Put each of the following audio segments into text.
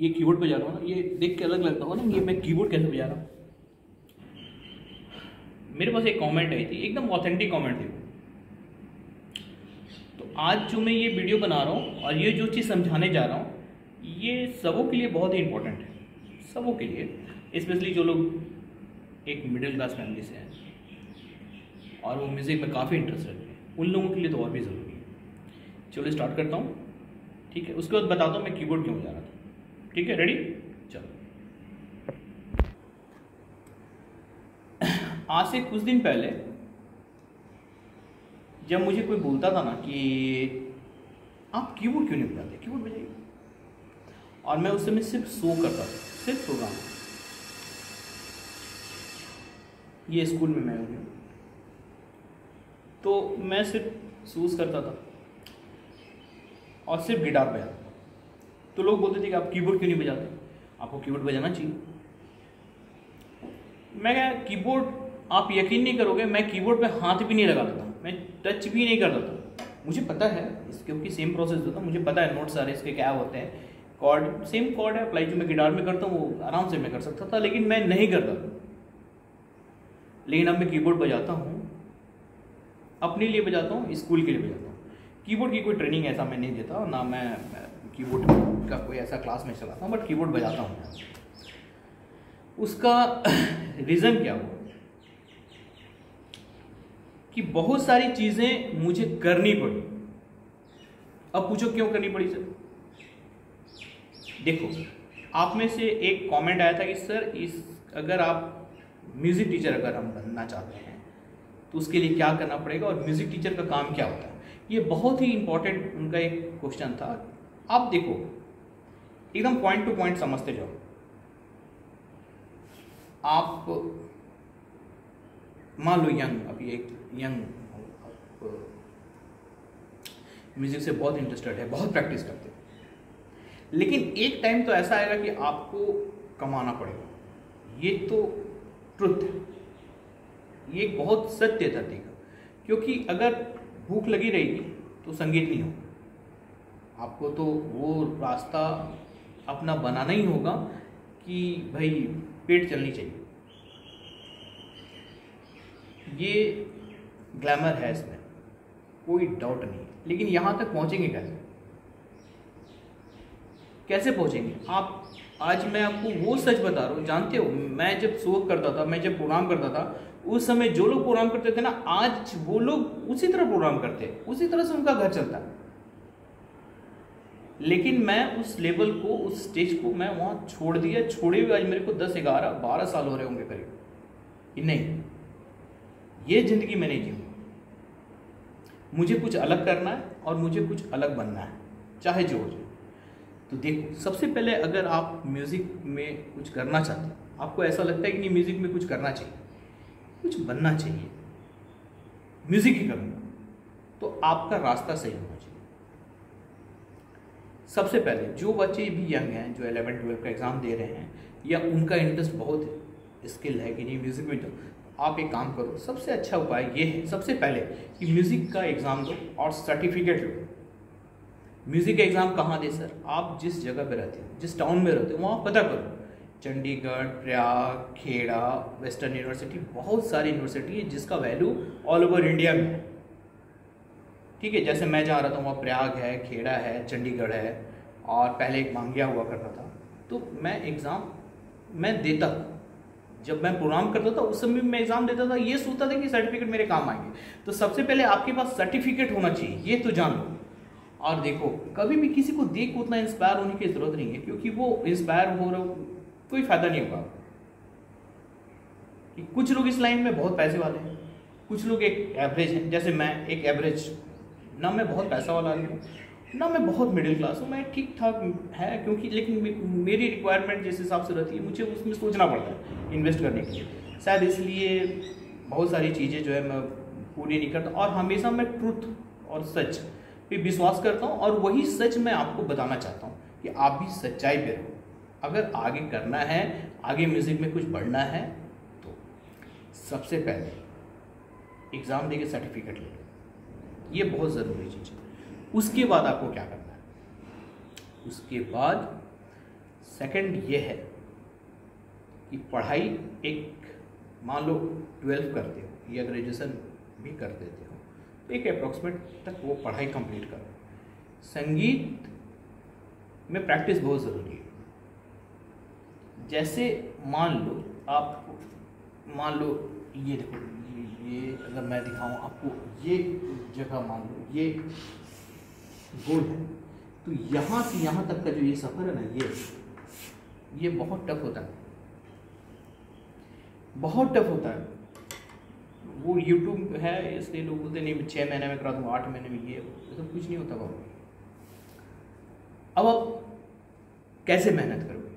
ये कीबोर्ड बजा रहा हूँ ना, ये देख के अलग लगता होगा ना, ये मैं कीबोर्ड कैसे बजा रहा हूँ? मेरे पास एक कमेंट आई थी, एकदम ऑथेंटिक कमेंट थी। तो आज जो मैं ये वीडियो बना रहा हूँ और ये जो चीज़ समझाने जा रहा हूँ, ये सबों के लिए बहुत ही इंपॉर्टेंट है। सबों के लिए स्पेशली जो लोग एक मिडिल क्लास फैमिली से हैं। और वो म्यूज़िक में काफ़ी इंटरेस्ट रखते हैं। उन लोगों के लिए तो और भी ज़रूरी है। चलो स्टार्ट करता हूँ। ठीक है, उसके बाद बताता हूँ मैं कीबोर्ड क्यों बजा रहा था। ठीक है रेडी चलो। आज से कुछ दिन पहले जब मुझे कोई बोलता था ना कि आप कीबोर्ड क्यों नहीं बजाते? कीबोर्ड बजाइए। और मैं उस समय सिर्फ़ शो करता था, सिर्फ़ प्रोग्राम ये स्कूल में मैं हूँ। तो मैं सिर्फ़ सूज करता था और सिर्फ़ गिटार बजाता तो लोग बोलते थे कि आप कीबोर्ड क्यों नहीं बजाते? आपको कीबोर्ड बजाना चाहिए। मैं क्या कीबोर्ड आप यकीन नहीं करोगे, मैं कीबोर्ड पे हाथ भी नहीं लगाता था मैं टच भी नहीं करता था मुझे पता है क्योंकि सेम प्रोसेस होता है। मुझे पता है नोट सारे इसके क्या होते हैं। कॉर्ड सेम कॉर्ड है अप्लाई जो मैं गिटार में करता हूँ, वो आराम से मैं कर सकता था, लेकिन मैं नहीं करता लेकिन अब मैं कीबोर्ड बजाता हूँ, अपने लिए बजाता हूँ स्कूल के लिए बजाता हूँ। कीबोर्ड की कोई ट्रेनिंग ऐसा मैं नहीं देता, ना मैं कीबोर्ड का कोई ऐसा क्लास में चलाता हूँ बट कीबोर्ड बजाता हूँ उसका रीज़न क्या हुआ? कि बहुत सारी चीज़ें मुझे करनी पड़ी। अब पूछो क्यों करनी पड़ी सर? देखो, आप में से एक कमेंट आया था कि सर, इस, अगर आप म्यूज़िक टीचर अगर हम बनना चाहते हैं तो उसके लिए क्या करना पड़ेगा और म्यूज़िक टीचर का काम क्या होता है? ये बहुत ही इंपॉर्टेंट उनका एक क्वेश्चन था आप देखो, एकदम पॉइंट टू पॉइंट समझते जाओ। आप, मान लो यंग अभी एक यंग म्यूज़िक से बहुत इंटरेस्टेड है, बहुत प्रैक्टिस करते हैं। लेकिन एक टाइम तो ऐसा आएगा कि आपको कमाना पड़ेगा। ये तो ट्रुथ है। ये बहुत सत्य तथ्य का क्योंकि अगर भूख लगी रहेगी तो संगीत नहीं होगा। आपको तो वो रास्ता अपना बनाना ही होगा कि भाई पेट चलनी चाहिए। ये ग्लैमर है इसमें, कोई डाउट नहीं। लेकिन यहाँ तक पहुँचेंगे कैसे? कैसे पहुँचेंगे? आप, आज मैं आपको वो सच बता रहा हूँ, जानते हो, मैं जब शो करता था, मैं जब प्रोग्राम करता था, उस समय जो लोग प्रोग्राम करते थे ना, आज वो लोग उसी तरह प्रोग्राम करते हैं, उसी तरह से उनका घर चलता लेकिन मैं उस लेवल को, उस स्टेज को मैं वहाँ छोड़ दिया। छोड़े हुए आज मेरे को दस, ग्यारह, बारह साल हो रहे होंगे करीब। कि नहीं। ये ज़िंदगी मैं नहीं जीऊँगा मुझे कुछ अलग करना है और मुझे कुछ अलग बनना है, चाहे जो हो। जाए तो देखो, सबसे पहले अगर आप म्यूज़िक में कुछ करना चाहते हैं, आपको ऐसा लगता है कि नहीं, म्यूज़िक में कुछ करना चाहिए। कुछ बनना चाहिए। म्यूज़िक ही करूँगा तो आपका रास्ता सही होना चाहिए। सबसे पहले जो बच्चे भी यंग हैं, जो एलेवन ट्वेल्व का एग्ज़ाम दे रहे हैं, या उनका इंटरेस्ट बहुत है स्किल है कि नहीं म्यूज़िक में तो आप एक काम करो, सबसे अच्छा उपाय ये है, सबसे पहले कि म्यूज़िक का एग्ज़ाम दो और सर्टिफिकेट लो। म्यूज़िक का एग्ज़ाम कहाँ दे सर आप जिस जगह पर रहते हो, जिस टाउन में रहते हो, वहाँ पता करो। चंडीगढ़, प्रयाग, खेड़ा वेस्टर्न यूनिवर्सिटी बहुत सारी यूनिवर्सिटी है जिसका वैल्यू ऑल ओवर इंडिया में है। ठीक है, जैसे मैं जहाँ रहता हूँ वहाँ प्रयाग है, खेड़ा है, चंडीगढ़ है, और पहले एक मांगिया हुआ करता था। तो मैं एग्ज़ाम मैं देता था। जब मैं प्रोग्राम करता था, उस समय मैं एग्ज़ाम देता था, ये सोचता था कि सर्टिफिकेट मेरे काम आएँगे। तो सबसे पहले आपके पास सर्टिफिकेट होना चाहिए, ये तो जान लो। और देखो, कभी भी किसी को देख उतना इंस्पायर होने की ज़रूरत नहीं है, क्योंकि वो इंस्पायर हो रहा कोई फ़ायदा नहीं होगा। कि कुछ लोग इस लाइन में बहुत पैसे वाले हैं, कुछ लोग एक एवरेज हैं। जैसे मैं एक एवरेज ना मैं बहुत पैसा वाला आदमी हूँ, ना मैं बहुत मिडिल क्लास हूँ, मैं ठीक ठाक है क्योंकि लेकिन मेरी रिक्वायरमेंट जिस हिसाब से रहती है, मुझे उसमें सोचना पड़ता है इन्वेस्ट करने के लिए। शायद इसलिए बहुत सारी चीज़ें जो है मैं पूरी नहीं करता और हमेशा मैं ट्रूथ और सच पे विश्वास करता हूँ और वही सच मैं आपको बताना चाहता हूँ कि आप भी सच्चाई पे रहो। अगर आगे करना है, आगे म्यूज़िक में कुछ बढ़ना है तो सबसे पहले एग्ज़ाम दे के सर्टिफिकेट ले लो। ये बहुत ज़रूरी चीज़ है। उसके बाद आपको क्या करना है? उसके बाद सेकंड ये है कि पढ़ाई एक, मान लो ट्वेल्व करते हो, या ग्रेजुएशन भी कर देते हो तो एक अप्रॉक्सीमेट तक वो पढ़ाई कंप्लीट करो संगीत में प्रैक्टिस बहुत ज़रूरी है। जैसे मान लो आप मान लो ये देखो ये अगर मैं दिखाऊँ आपको, ये जगह मान लो, ये गोल है तो यहाँ से यहाँ तक का जो ये सफ़र है ना, ये ये बहुत टफ होता है। बहुत टफ होता है। वो यूट्यूब है, इसलिए लोग बोलते नहीं छः महीने में करा दूँ आठ महीने में ये सब कुछ नहीं होता बाबू। अब आप कैसे मेहनत करोगे?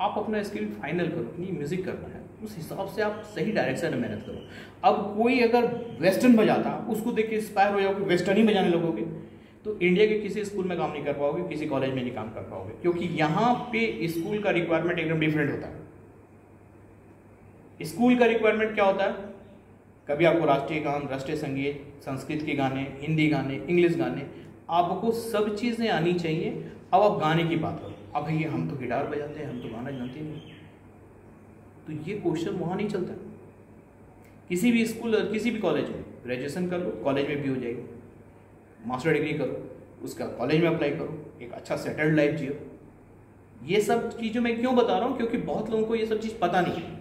आप अपना स्किल फाइनल करो नहीं म्यूज़िक करना है, उस हिसाब से आप सही डायरेक्शन में मेहनत करो। अब कोई अगर वेस्टर्न बजाता, उसको देख के इंस्पायर हो जाओगे वेस्टर्न ही बजाने लगोगे तो इंडिया के किसी स्कूल में काम नहीं कर पाओगे, किसी कॉलेज में नहीं काम कर पाओगे, क्योंकि यहाँ पे स्कूल का रिक्वायरमेंट एकदम डिफरेंट होता है। स्कूल का रिक्वायरमेंट क्या होता है? कभी आपको राष्ट्रीय गान, राष्ट्रीय संगीत, संस्कृत के गाने, हिंदी गाने, इंग्लिश गाने, आपको सब चीज़ें आनी चाहिए। अब आप गाने की बात करो। अब भैया हम तो गिटार बजाते हैं, हम तो गाना जानते नहीं तो ये क्वेश्चन वहाँ नहीं चलता। किसी भी स्कूल और किसी भी कॉलेज में ग्रेजुएशन कर लो कॉलेज में भी हो जाएगी। मास्टर डिग्री करो, उसका कॉलेज में अप्लाई करो, एक अच्छा सेटल्ड लाइफ जियो। ये सब चीज़ों मैं क्यों बता रहा हूँ? क्योंकि बहुत लोगों को ये सब चीज़ पता नहीं है।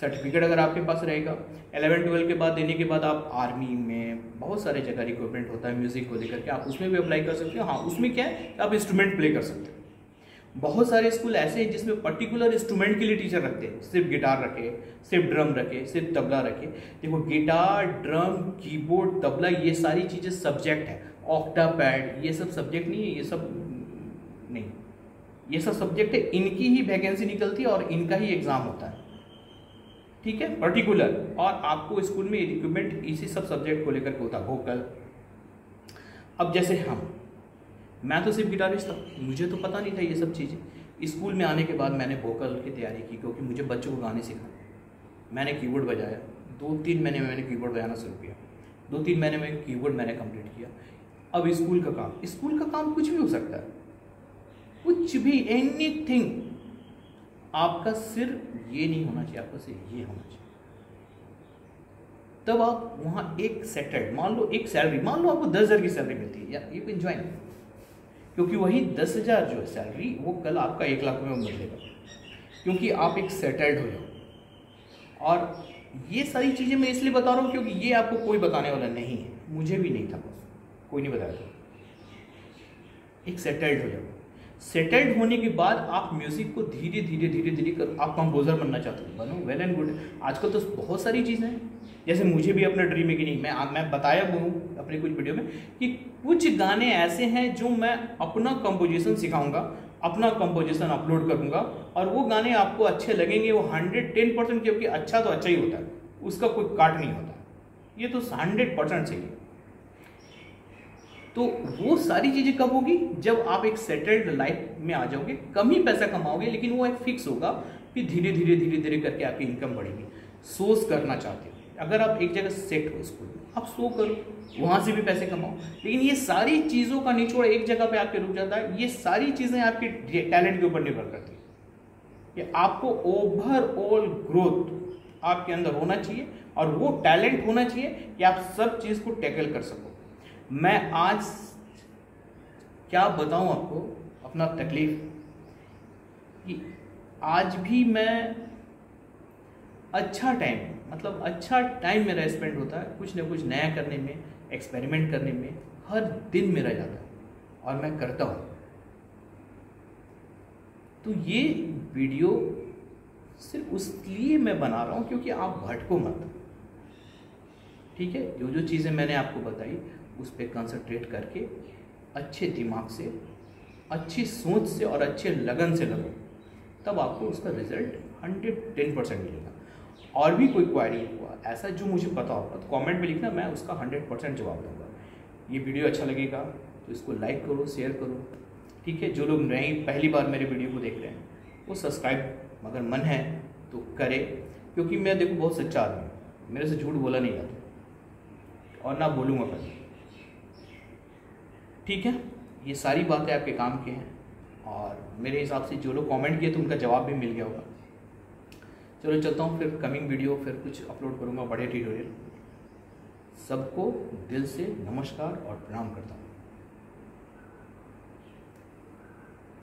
सर्टिफिकेट अगर आपके पास रहेगा एलेवन ट्वेल्व के बाद, देने के बाद आप आर्मी में बहुत सारे जगह रिक्वायरमेंट होता है म्यूज़िक को लेकर के आप उसमें भी अप्लाई कर सकते हो। हाँ उसमें क्या है? आप इंस्ट्रूमेंट प्ले कर सकते हो। बहुत सारे स्कूल ऐसे हैं जिसमें पर्टिकुलर इंस्ट्रूमेंट के लिए टीचर रखते हैं। सिर्फ़ गिटार रखे, सिर्फ़ ड्रम रखे, सिर्फ़ तबला रखे। देखो गिटार ड्रम कीबोर्ड तबला, ये सारी चीज़ें सब्जेक्ट है। ऑक्टा पैड ये सब सब्जेक्ट नहीं है, ये सब नहीं। ये सब सब्जेक्ट है, इनकी ही वैकेंसी निकलती है और इनका ही एग्ज़ाम होता है। ठीक है? पर्टिकुलर और आपको स्कूल में इक्विपमेंट इसी सब सब्जेक्ट को लेकर के होता वोकल अब जैसे हम। मैं तो सिर्फ़ गिटारिस्ट था। मुझे तो पता नहीं था ये सब चीज़ें। स्कूल में आने के बाद मैंने वोकल की तैयारी की, क्योंकि मुझे बच्चों को गाने सिखाए मैंने कीबोर्ड बजाया। दो तीन महीने में मैंने कीबोर्ड बजाना शुरू किया। दो तीन महीने में कीबोर्ड मैंने कंप्लीट किया। अब स्कूल का काम। स्कूल का काम कुछ भी हो सकता है। कुछ भी एनी आपका सिर ये नहीं होना चाहिए, आपका सिर ये होना चाहिए। तब आप वहाँ एक सेटल्ड मान लो एक सैलरी मान लो आपको दस हज़ार की सैलरी मिलती है। या यू कैन क्योंकि वही दस हज़ार जो है सैलरी वो कल आपका एक लाख में बदलेगा क्योंकि आप एक सेटल्ड हो जाओ। और ये सारी चीज़ें मैं इसलिए बता रहा हूँ क्योंकि ये आपको कोई बताने वाला नहीं है। मुझे भी नहीं था कोई नहीं बताया था। एक सेटल्ड हो जाओ। सेटल्ड होने के बाद आप म्यूज़िक को धीरे धीरे धीरे धीरे कर आप कंपोजर बनना चाहते हो। बनो वेल एंड गुड आजकल तो बहुत सारी चीज़ें हैं। जैसे मुझे भी अपना ड्रीम है कि नहीं, मैं मैं बताया हूँ अपने कुछ वीडियो में कि कुछ गाने ऐसे हैं जो मैं अपना कंपोजिशन सिखाऊँगा, अपना कंपोजिशन अपलोड करूँगा और वो गाने आपको अच्छे लगेंगे, वो हंड्रेड टेन परसेंट क्योंकि अच्छा तो अच्छा ही होता है, उसका कोई काट नहीं होता। ये तो हंड्रेड परसेंट सही है। तो वो सारी चीज़ें कब होगी? जब आप एक सेटल्ड लाइफ में आ जाओगे, कम ही पैसा कमाओगे, लेकिन वो एक फिक्स होगा फिर धीरे धीरे धीरे धीरे करके आपकी इनकम बढ़ेगी। सोर्स करना चाहते हो। अगर आप एक जगह सेट हो स्कूल में, आप सो करो, वहाँ से भी पैसे कमाओ। लेकिन ये सारी चीज़ों का निचोड़ एक जगह पे आपके रुक जाता है, ये सारी चीज़ें आपके टैलेंट के ऊपर निर्भर करती है। कि आपको ओवरऑल ग्रोथ आपके अंदर होना चाहिए और वो टैलेंट होना चाहिए कि आप सब चीज़ को टैकल कर सको। मैं आज क्या बताऊँ आपको, अपना तकलीफ़? कि आज भी मैं अच्छा टाइम मतलब अच्छा टाइम मेरा स्पेंड होता है, कुछ ना कुछ नया करने में एक्सपेरिमेंट करने में, हर दिन मेरा जाता है और मैं करता हूँ। तो ये वीडियो सिर्फ़ उसलिए मैं बना रहा हूँ क्योंकि आप भटको मत। ठीक है? जो जो चीज़ें मैंने आपको बताई, उस पर कंसंट्रेट करके अच्छे दिमाग से, अच्छी सोच से और अच्छे लगन से लगो, तब आपको उसका रिज़ल्ट हंड्रेड टेन परसेंट मिलेगा। और भी कोई क्वारी हुआ, ऐसा जो मुझे पता होगा तो कमेंट में लिखना, मैं उसका हंड्रेड परसेंट जवाब दूँगा। ये वीडियो अच्छा लगेगा तो इसको लाइक करो शेयर करो, ठीक है? जो लोग नए, पहली बार मेरे वीडियो को देख रहे हैं, वो सब्सक्राइब अगर मन है तो करे, क्योंकि मैं देखो बहुत सच्चा आदमी मेरे से झूठ बोला नहीं जाता। और ना बोलूँगा कभी। ठीक है? ये सारी बातें आपके काम के हैं, और मेरे हिसाब से जो लोग कमेंट किए तो उनका जवाब भी मिल गया होगा। चलो चलता हूँ, फिर कमिंग वीडियो फिर कुछ अपलोड करूँगा बड़े ट्यूटोरियल सबको दिल से नमस्कार और प्रणाम करता हूँ।